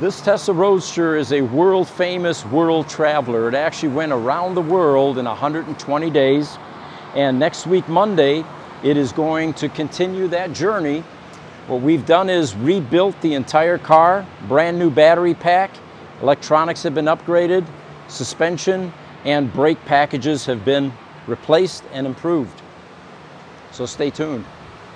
This Tesla Roadster is a world famous world traveler. It actually went around the world in 120 days. And next week, Monday, it is going to continue that journey. What we've done is rebuilt the entire car, brand new battery pack, electronics have been upgraded, suspension and brake packages have been replaced and improved. So stay tuned.